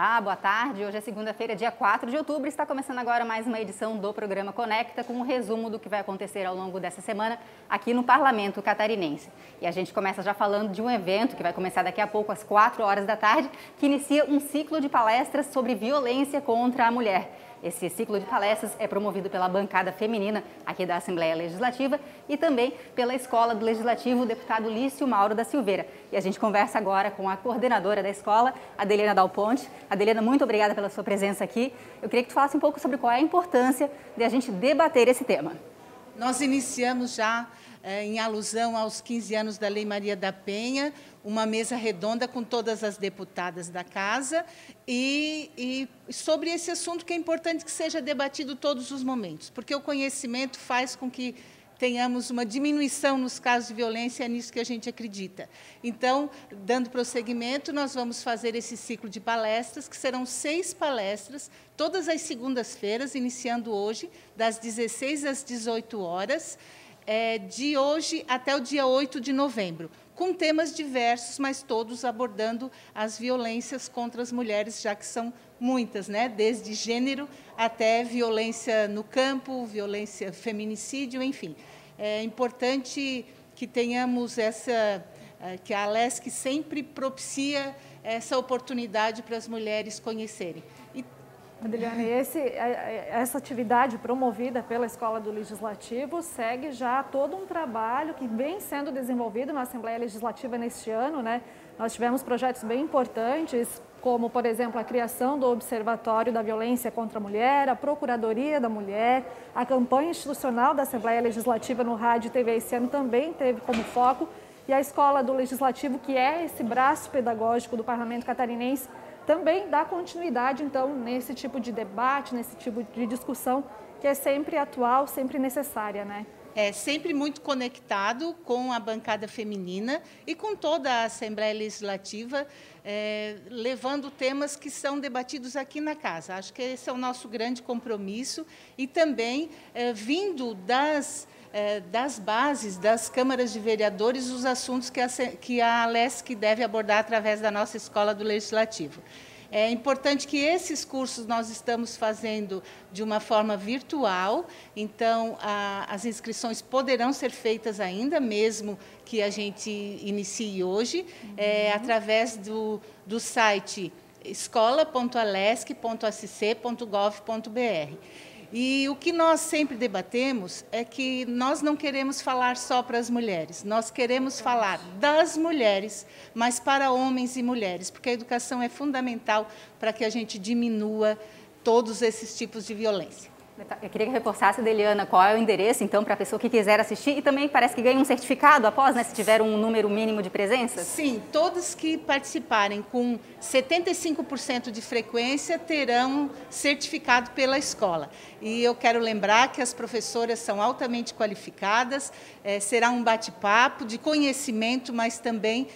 Ah, boa tarde. Hoje é segunda-feira, dia 4 de outubro. Está começando agora mais uma edição do programa Conecta com um resumo do que vai acontecer ao longo dessa semana aqui no Parlamento Catarinense. E a gente começa já falando de um evento que vai começar daqui a pouco às 4 horas da tarde, que inicia um ciclo de palestras sobre violência contra a mulher. Esse ciclo de palestras é promovido pela bancada feminina aqui da Assembleia Legislativa e também pela Escola do Legislativo, o deputado Lício Mauro da Silveira. E a gente conversa agora com a coordenadora da escola, Adelina Dal Ponte. Adelina, muito obrigada pela sua presença aqui. Eu queria que tu falasse um pouco sobre qual é a importância de a gente debater esse tema. Nós iniciamos já, em alusão aos 15 anos da Lei Maria da Penha, uma mesa redonda com todas as deputadas da casa e, e, sobre esse assunto que é importante que seja debatido todos os momentos, porque o conhecimento faz com que tenhamos uma diminuição nos casos de violência, é nisso que a gente acredita. Então, dando prosseguimento, nós vamos fazer esse ciclo de palestras, que serão seis palestras, todas as segundas-feiras, iniciando hoje, das 16 às 18 horas, é, de hoje até o dia 8 de novembro com temas diversos, mas todos abordando as violências contra as mulheres, já que são muitas, né? desde gênero até violência no campo, violência, feminicídio, enfim. É importante que tenhamos essa, é, que a Alesc sempre propicia essa oportunidade para as mulheres conhecerem. Adriane, esse, é, é, essa atividade promovida pela Escola do Legislativo segue já todo um trabalho que vem sendo desenvolvido na Assembleia Legislativa neste ano. Né? Nós tivemos projetos bem importantes, como, por exemplo, a criação do Observatório da Violência contra a Mulher, a Procuradoria da Mulher, a campanha institucional da Assembleia Legislativa no rádio e TV esse ano também teve como foco, e a Escola do Legislativo, que é esse braço pedagógico do Parlamento Catarinense, também dá continuidade, então, nesse tipo de debate, nesse tipo de discussão que é sempre atual, sempre necessária, né? É sempre muito conectado com a bancada feminina e com toda a Assembleia Legislativa, é, levando temas que são debatidos aqui na casa. Acho que esse é o nosso grande compromisso e também é, vindo das das bases das câmaras de vereadores os assuntos que a, que a ALESC deve abordar através da nossa Escola do Legislativo. É importante que esses cursos nós estamos fazendo de uma forma virtual, então a, as inscrições poderão ser feitas ainda, mesmo que a gente inicie hoje, uhum. é, através do, do site escola.alesc.acc.gov.br. E o que nós sempre debatemos é que nós não queremos falar só para as mulheres, nós queremos falar das mulheres, mas para homens e mulheres, porque a educação é fundamental para que a gente diminua todos esses tipos de violência. Eu queria que reforçasse, Deliana, qual é o endereço, então, para a pessoa que quiser assistir e também parece que ganha um certificado após, né, se tiver um número mínimo de presenças? Sim, todos que participarem com 75% de frequência terão certificado pela escola. E eu quero lembrar que as professoras são altamente qualificadas, é, será um bate-papo de conhecimento, mas também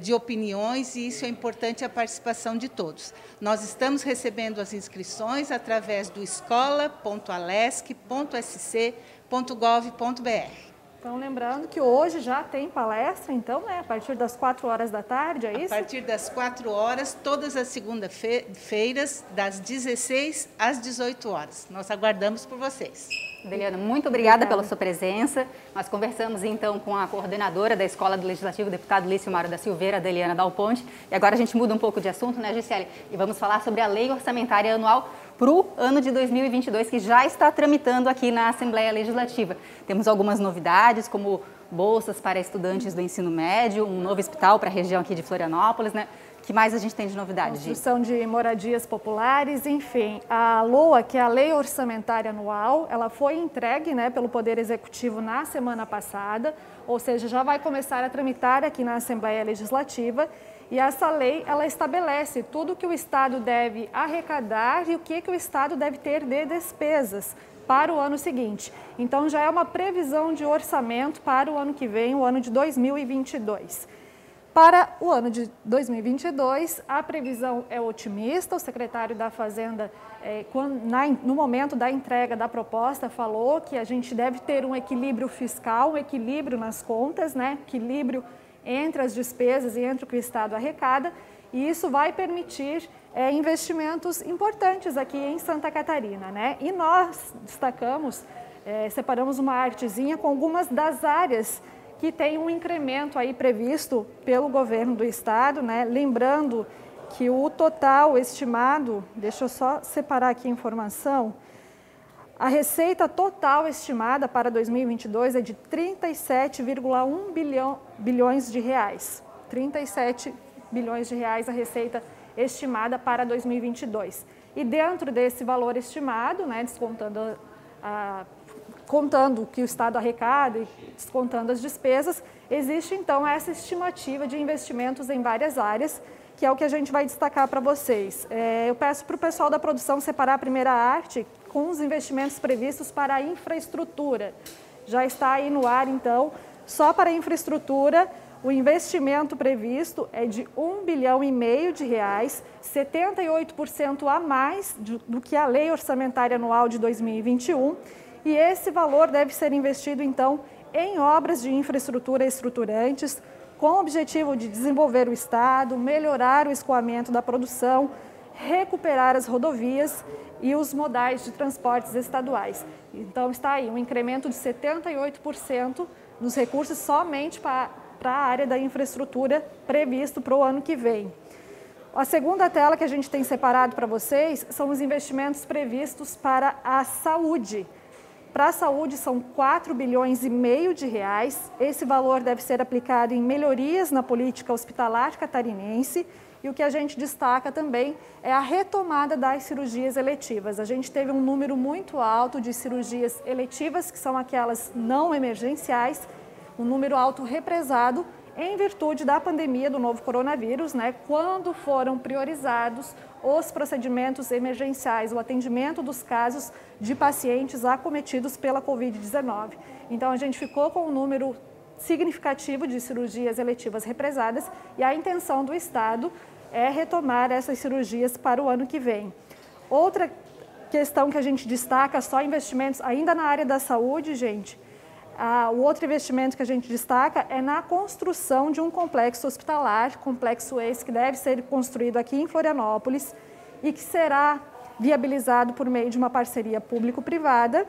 de opiniões, e isso é importante a participação de todos. Nós estamos recebendo as inscrições através do escola.alesc.sc.gov.br. Então, lembrando que hoje já tem palestra, então, né, a partir das 4 horas da tarde, é isso? A partir das 4 horas, todas as segundas-feiras, das 16 às 18 horas. Nós aguardamos por vocês. Deliana, muito obrigada, obrigada, pela sua presença. Nós conversamos então com a coordenadora da Escola do Legislativo, deputado Lício Mário da Silveira, Deliana Dal Ponte. E agora a gente muda um pouco de assunto, né, Gisele? E vamos falar sobre a Lei Orçamentária Anual para o ano de 2022, que já está tramitando aqui na Assembleia Legislativa. Temos algumas novidades, como bolsas para estudantes do ensino médio, um novo hospital para a região aqui de Florianópolis, né? que mais a gente tem de novidade? Construção de moradias populares, enfim. A LOA, que é a Lei Orçamentária Anual, ela foi entregue né, pelo Poder Executivo na semana passada, ou seja, já vai começar a tramitar aqui na Assembleia Legislativa. E essa lei, ela estabelece tudo que o Estado deve arrecadar e o que, que o Estado deve ter de despesas para o ano seguinte. Então, já é uma previsão de orçamento para o ano que vem, o ano de 2022. Para o ano de 2022, a previsão é otimista. O secretário da Fazenda, na, no momento da entrega da proposta, falou que a gente deve ter um equilíbrio fiscal, um equilíbrio nas contas, né? equilíbrio entre as despesas e entre o que o Estado arrecada. e isso vai permitir é, investimentos importantes aqui em Santa Catarina. Né? E nós destacamos, é, separamos uma artezinha com algumas das áreas que tem um incremento aí previsto pelo governo do estado, né? lembrando que o total estimado, deixa eu só separar aqui a informação, a receita total estimada para 2022 é de 37,1 bilhão, bilhões de reais. 37 bilhões de reais a receita estimada para 2022. E dentro desse valor estimado, né, descontando a, contando que o Estado arrecada e descontando as despesas, existe então essa estimativa de investimentos em várias áreas, que é o que a gente vai destacar para vocês. É, eu peço para o pessoal da produção separar a primeira arte com os investimentos previstos para a infraestrutura. Já está aí no ar, então, só para a infraestrutura, o investimento previsto é de 1 bilhão e meio de reais, 78% a mais do que a Lei Orçamentária Anual de 2021, e esse valor deve ser investido então em obras de infraestrutura estruturantes, com o objetivo de desenvolver o estado, melhorar o escoamento da produção, recuperar as rodovias e os modais de transportes estaduais. Então está aí um incremento de 78% nos recursos somente para a área da infraestrutura previsto para o ano que vem. A segunda tela que a gente tem separado para vocês são os investimentos previstos para a saúde. Para a saúde são 4 bilhões e meio de reais. Esse valor deve ser aplicado em melhorias na política hospitalar catarinense. E o que a gente destaca também é a retomada das cirurgias eletivas. A gente teve um número muito alto de cirurgias eletivas, que são aquelas não emergenciais, um número alto represado em virtude da pandemia do novo coronavírus, né, quando foram priorizados os procedimentos emergenciais, o atendimento dos casos de pacientes acometidos pela Covid-19. Então, a gente ficou com um número significativo de cirurgias eletivas represadas e a intenção do Estado é retomar essas cirurgias para o ano que vem. Outra questão que a gente destaca, só investimentos ainda na área da saúde, gente, ah, o outro investimento que a gente destaca é na construção de um complexo hospitalar, complexo esse que deve ser construído aqui em Florianópolis e que será viabilizado por meio de uma parceria público-privada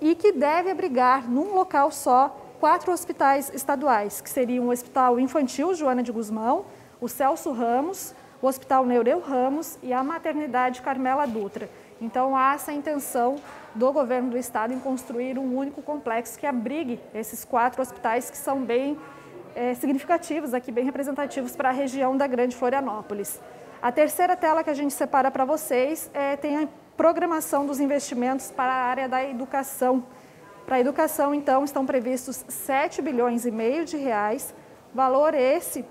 e que deve abrigar num local só quatro hospitais estaduais, que seriam o Hospital Infantil Joana de Guzmão, o Celso Ramos, o Hospital Neureu Ramos e a Maternidade Carmela Dutra. Então há essa intenção do governo do estado em construir um único complexo que abrigue esses quatro hospitais que são bem é, significativos aqui, bem representativos para a região da Grande Florianópolis. A terceira tela que a gente separa para vocês é, tem a programação dos investimentos para a área da educação. Para a educação, então, estão previstos 7 bilhões e meio de reais, valor esse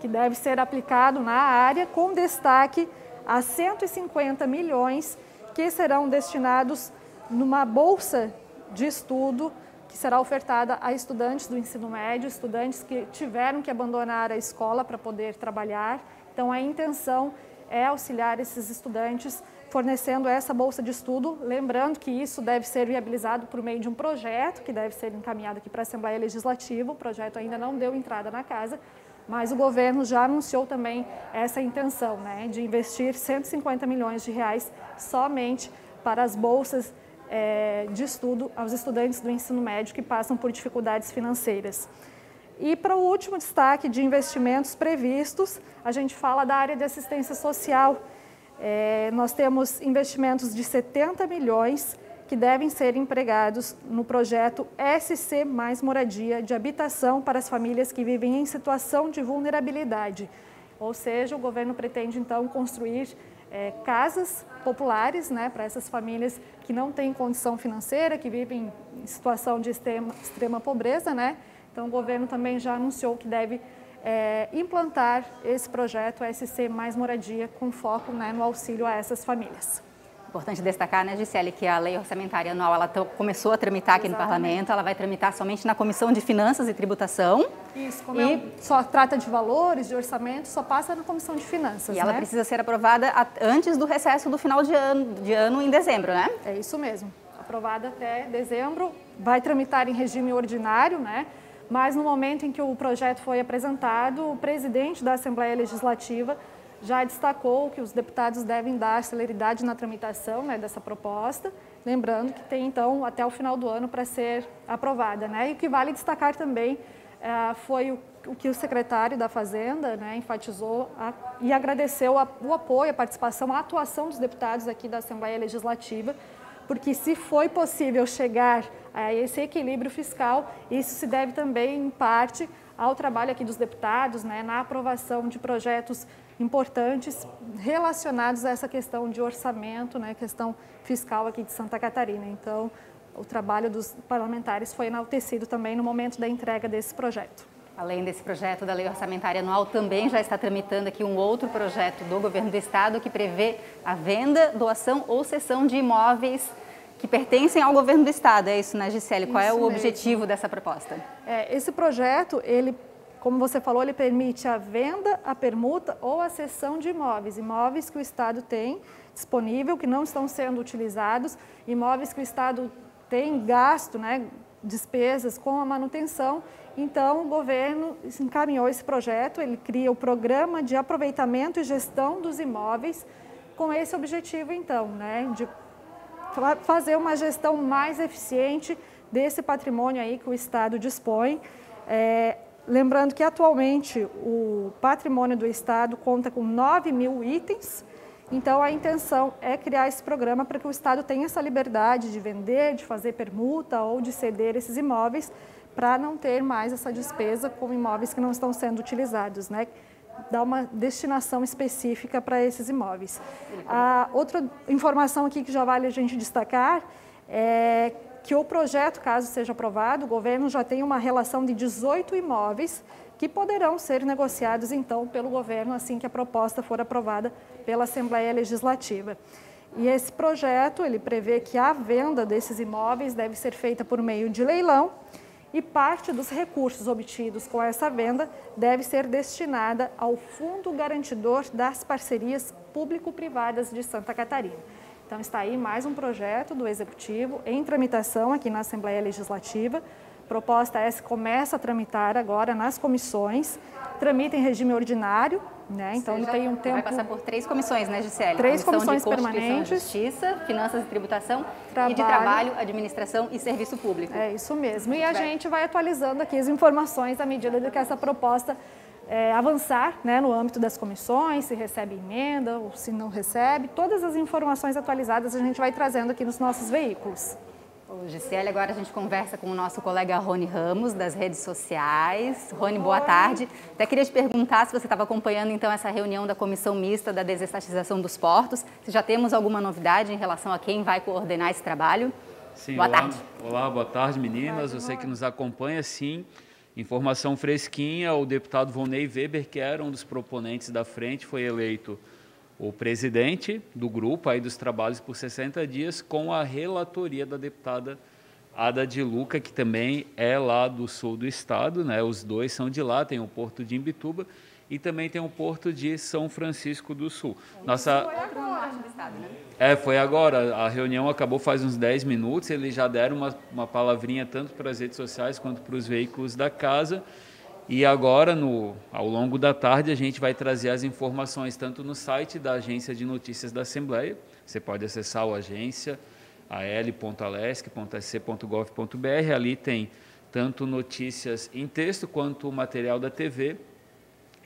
que deve ser aplicado na área, com destaque a 150 milhões que serão destinados numa bolsa de estudo que será ofertada a estudantes do ensino médio, estudantes que tiveram que abandonar a escola para poder trabalhar. Então, a intenção é auxiliar esses estudantes fornecendo essa bolsa de estudo, lembrando que isso deve ser viabilizado por meio de um projeto que deve ser encaminhado aqui para a Assembleia Legislativa. O projeto ainda não deu entrada na casa, mas o governo já anunciou também essa intenção né, de investir 150 milhões de reais somente para as bolsas é, de estudo aos estudantes do ensino médio que passam por dificuldades financeiras. E para o último destaque de investimentos previstos, a gente fala da área de assistência social. É, nós temos investimentos de 70 milhões que devem ser empregados no projeto SC Mais Moradia de habitação para as famílias que vivem em situação de vulnerabilidade. Ou seja, o governo pretende então construir é, casas populares né, para essas famílias que não têm condição financeira, que vivem em situação de extrema, extrema pobreza. Né? Então, o governo também já anunciou que deve é, implantar esse projeto SC Mais Moradia com foco né, no auxílio a essas famílias. Importante destacar, né, Gisele, que a lei orçamentária anual ela começou a tramitar aqui Exatamente. no parlamento, ela vai tramitar somente na Comissão de Finanças e Tributação. Isso, como e... É só trata de valores, de orçamento, só passa na Comissão de Finanças. E ela né? precisa ser aprovada antes do recesso do final de ano, de ano em dezembro, né? É isso mesmo. Aprovada até dezembro, vai tramitar em regime ordinário, né? mas no momento em que o projeto foi apresentado, o presidente da Assembleia Legislativa já destacou que os deputados devem dar celeridade na tramitação né, dessa proposta, lembrando que tem então até o final do ano para ser aprovada. Né? E o que vale destacar também é, foi o, o, que o secretário da Fazenda né, enfatizou a, e agradeceu a, o apoio, a participação, a atuação dos deputados aqui da Assembleia Legislativa, porque se foi possível chegar a esse equilíbrio fiscal, isso se deve também, em parte, ao trabalho aqui dos deputados, né, na aprovação de projetos importantes relacionados a essa questão de orçamento, né, questão fiscal aqui de Santa Catarina. Então, o trabalho dos parlamentares foi enaltecido também no momento da entrega desse projeto. Além desse projeto da Lei Orçamentária Anual, também já está tramitando aqui um outro projeto do Governo do Estado que prevê a venda, doação ou cessão de imóveis que pertencem ao Governo do Estado. É isso, né, Gisele? Qual é o mesmo. objetivo dessa proposta? É, esse projeto, ele como você falou, ele permite a venda, a permuta ou a cessão de imóveis, imóveis que o Estado tem disponível, que não estão sendo utilizados, imóveis que o Estado tem gasto, né, despesas com a manutenção. Então, o governo encaminhou esse projeto, ele cria o programa de aproveitamento e gestão dos imóveis com esse objetivo, então, né, de fazer uma gestão mais eficiente desse patrimônio aí que o Estado dispõe. É, Lembrando que atualmente o patrimônio do Estado conta com 9 mil itens, então a intenção é criar esse programa para que o Estado tenha essa liberdade de vender, de fazer permuta ou de ceder esses imóveis para não ter mais essa despesa com imóveis que não estão sendo utilizados, né? Dar uma destinação específica para esses imóveis. Outra informação aqui que já vale a gente destacar é que o projeto, caso seja aprovado, o governo já tem uma relação de 18 imóveis que poderão ser negociados então pelo governo assim que a proposta for aprovada pela Assembleia Legislativa. E esse projeto, ele prevê que a venda desses imóveis deve ser feita por meio de leilão e parte dos recursos obtidos com essa venda deve ser destinada ao Fundo Garantidor das Parcerias Público-Privadas de Santa Catarina. Então está aí mais um projeto do Executivo em tramitação aqui na Assembleia Legislativa. Proposta essa começa a tramitar agora nas comissões, tramita em regime ordinário, né? Então ele tem um tempo. Vai passar por três comissões, né, Gisele? Três comissões permanentes. Justiça, Finanças e Tributação trabalho. e de Trabalho, Administração e Serviço Público. É isso mesmo. E a gente vai atualizando aqui as informações à medida de que essa proposta é, avançar né, no âmbito das comissões, se recebe emenda ou se não recebe. Todas as informações atualizadas a gente vai trazendo aqui nos nossos veículos. Ô, Gisele, agora a gente conversa com o nosso colega Rony Ramos, das redes sociais. Rony, boa tarde. Até queria te perguntar se você estava acompanhando então essa reunião da Comissão Mista da Desestatização dos Portos. Se já temos alguma novidade em relação a quem vai coordenar esse trabalho? Sim, boa olá, tarde. Olá, boa tarde, meninas. Você que nos acompanha, sim. Informação fresquinha, o deputado Vonei Weber, que era um dos proponentes da frente, foi eleito o presidente do grupo aí dos trabalhos por 60 dias com a relatoria da deputada Ada de Luca, que também é lá do sul do estado, né? Os dois são de lá, tem o porto de Imbituba e também tem o porto de São Francisco do Sul. Nossa foi agora né? É, foi agora. A reunião acabou faz uns 10 minutos. Eles já deram uma, uma palavrinha tanto para as redes sociais quanto para os veículos da casa. E agora, no, ao longo da tarde, a gente vai trazer as informações tanto no site da Agência de Notícias da Assembleia. Você pode acessar o agência, al.alesc.sc.gov.br. Ali tem tanto notícias em texto quanto o material da TV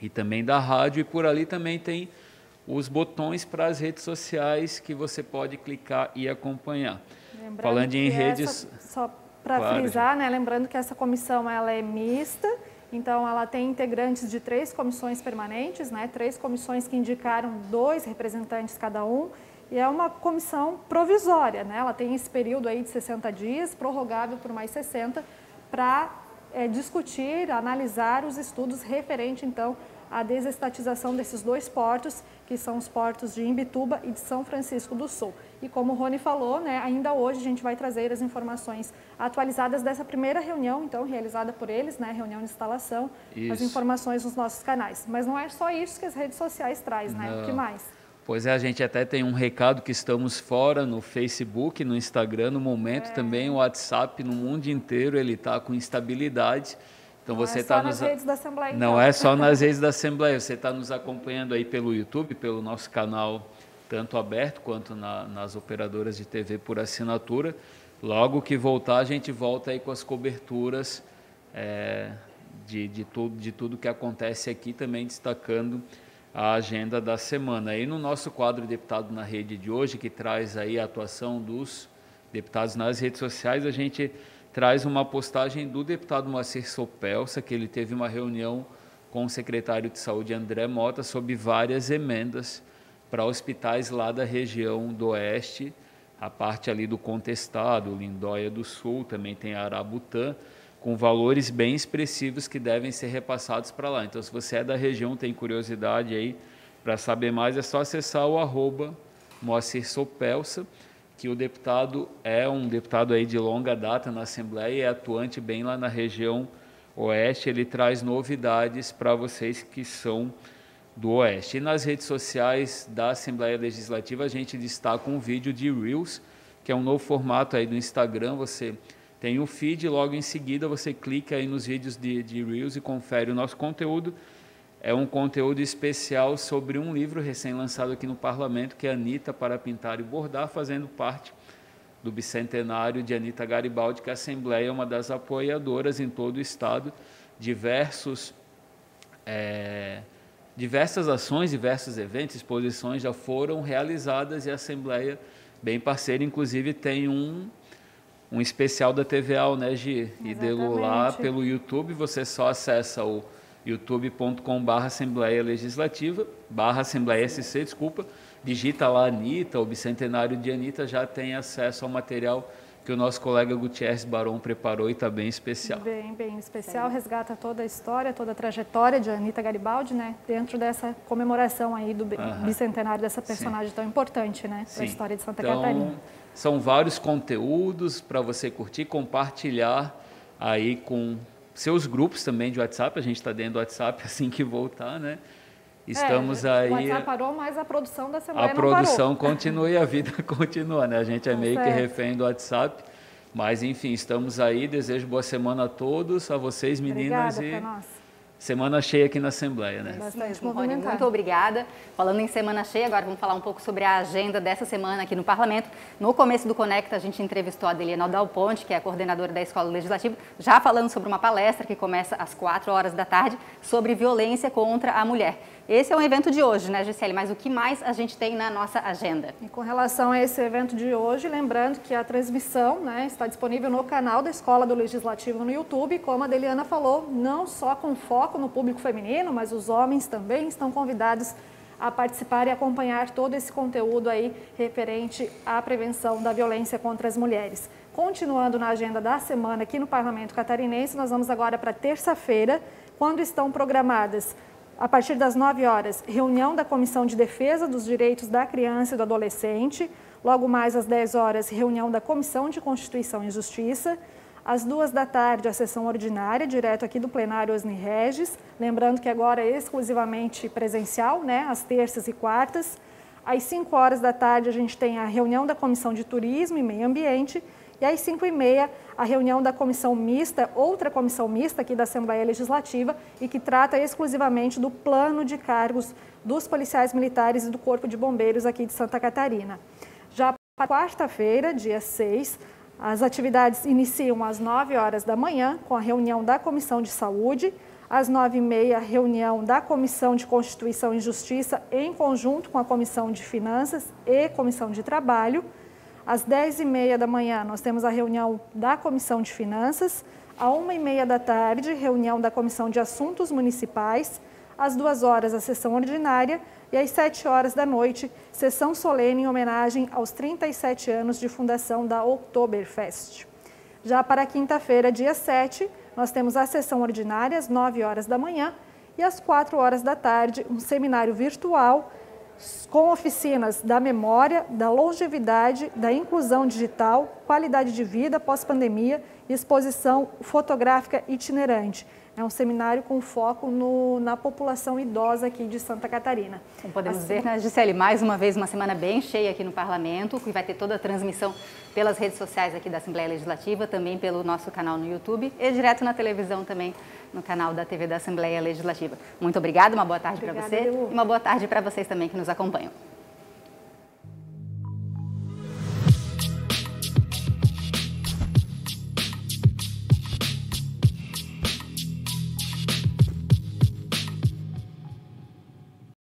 e também da rádio. E por ali também tem os botões para as redes sociais que você pode clicar e acompanhar. Lembrando Falando em redes. Essa, só para claro, frisar, né, lembrando que essa comissão ela é mista, então ela tem integrantes de três comissões permanentes, né, três comissões que indicaram dois representantes cada um, e é uma comissão provisória, né, ela tem esse período aí de 60 dias, prorrogável por mais 60, para é, discutir, analisar os estudos referentes então a desestatização desses dois portos, que são os portos de Imbituba e de São Francisco do Sul. E como o Rony falou, né, ainda hoje a gente vai trazer as informações atualizadas dessa primeira reunião, então, realizada por eles, né, reunião de instalação, isso. as informações nos nossos canais. Mas não é só isso que as redes sociais traz, né? Não. O que mais? Pois é, a gente até tem um recado que estamos fora no Facebook, no Instagram, no momento é. também o WhatsApp no mundo inteiro ele está com instabilidade Então não você está é nos redes da Assembleia. Não então. é só nas redes da Assembleia. Você está nos acompanhando aí pelo YouTube, pelo nosso canal tanto aberto quanto na, nas operadoras de TV por assinatura. Logo que voltar, a gente volta aí com as coberturas é, de, de, tudo, de tudo que acontece aqui, também destacando a agenda da semana. Aí no nosso quadro Deputado na Rede de hoje, que traz aí a atuação dos deputados nas redes sociais, a gente traz uma postagem do deputado Moacir Sopelsa, que ele teve uma reunião com o secretário de Saúde André Mota sobre várias emendas para hospitais lá da região do Oeste, a parte ali do Contestado, Lindóia do Sul, também tem Arabutã, com valores bem expressivos que devem ser repassados para lá. Então, se você é da região, tem curiosidade aí para saber mais, é só acessar o arroba Moacir Sopelsa, que o deputado é um deputado aí de longa data na Assembleia e é atuante bem lá na região oeste. Ele traz novidades para vocês que são do Oeste. E nas redes sociais da Assembleia Legislativa, a gente destaca um vídeo de Reels, que é um novo formato aí do Instagram. Você tem o feed, logo em seguida você clica aí nos vídeos de, de Reels e confere o nosso conteúdo. É um conteúdo especial sobre um livro recém-lançado aqui no Parlamento, que é Anitta para Pintar e Bordar, fazendo parte do bicentenário de Anitta Garibaldi, que a Assembleia é uma das apoiadoras em todo o Estado. Diversos, é, diversas ações, diversos eventos, exposições já foram realizadas e a Assembleia, bem parceira, inclusive tem um um especial da TVA, né, Gi? E dele lá pelo YouTube, você só acessa o youtube.com barra Assembleia Legislativa, barra Assembleia SC, desculpa, digita lá Anitta, o Bicentenário de Anitta, já tem acesso ao material que o nosso colega Gutierrez Barão preparou e está bem especial. Bem, bem especial, resgata toda a história, toda a trajetória de Anitta Garibaldi, né, dentro dessa comemoração aí do bicentenário dessa personagem Sim. tão importante, né, para a história de Santa então, Catarina. São vários conteúdos para você curtir, compartilhar aí com seus grupos também de WhatsApp, a gente está dentro do WhatsApp assim que voltar, né? Estamos é, aí. O WhatsApp parou, mas a produção da Assembleia A produção continua e a vida continua, né? A gente é tá meio certo. que refém do WhatsApp. Mas, enfim, estamos aí. Desejo boa semana a todos, a vocês, meninas. Obrigada e... Semana cheia aqui na Assembleia, né? Bastante Rony, muito obrigada. Falando em semana cheia, agora vamos falar um pouco sobre a agenda dessa semana aqui no Parlamento. No começo do Conecta, a gente entrevistou a Adeliana Dal Ponte, que é a coordenadora da Escola Legislativa, já falando sobre uma palestra que começa às 4 horas da tarde sobre violência contra a mulher. Esse é o evento de hoje, né, Gisele? Mas o que mais a gente tem na nossa agenda? E com relação a esse evento de hoje, lembrando que a transmissão né, está disponível no canal da Escola do Legislativo no YouTube, como a Deliana falou, não só com foco no público feminino, mas os homens também estão convidados a participar e acompanhar todo esse conteúdo aí referente à prevenção da violência contra as mulheres. Continuando na agenda da semana aqui no Parlamento Catarinense, nós vamos agora para terça-feira, quando estão programadas a partir das 9 horas, reunião da Comissão de Defesa dos Direitos da Criança e do Adolescente. Logo mais às 10 horas, reunião da Comissão de Constituição e Justiça. Às duas da tarde, a sessão ordinária, direto aqui do plenário Osni Regis. Lembrando que agora é exclusivamente presencial, né, às terças e quartas. Às 5 horas da tarde, a gente tem a reunião da Comissão de Turismo e Meio Ambiente. E às 5 e meia, a reunião da comissão mista, outra comissão mista aqui da Assembleia Legislativa, e que trata exclusivamente do plano de cargos dos policiais militares e do Corpo de Bombeiros aqui de Santa Catarina. Já para quarta-feira, dia 6, as atividades iniciam às 9 horas da manhã, com a reunião da Comissão de Saúde, às 9h30, reunião da Comissão de Constituição e Justiça, em conjunto com a Comissão de Finanças e Comissão de Trabalho. Às 10h30 da manhã, nós temos a reunião da Comissão de Finanças. À 1h30 da tarde, reunião da Comissão de Assuntos Municipais. Às 2 horas, a sessão ordinária. E às 7 horas da noite, sessão solene em homenagem aos 37 anos de fundação da Oktoberfest. Já para quinta-feira, dia 7, nós temos a sessão ordinária às 9 horas da manhã e às 4 horas da tarde, um seminário virtual com oficinas da memória, da longevidade, da inclusão digital, qualidade de vida pós-pandemia e exposição fotográfica itinerante. É um seminário com foco no, na população idosa aqui de Santa Catarina. Como podemos assim, dizer, né, Gisele, mais uma vez uma semana bem cheia aqui no Parlamento, que vai ter toda a transmissão pelas redes sociais aqui da Assembleia Legislativa, também pelo nosso canal no YouTube e direto na televisão também no canal da TV da Assembleia Legislativa. Muito obrigada, uma boa tarde para você e uma boa tarde para vocês também que nos acompanham.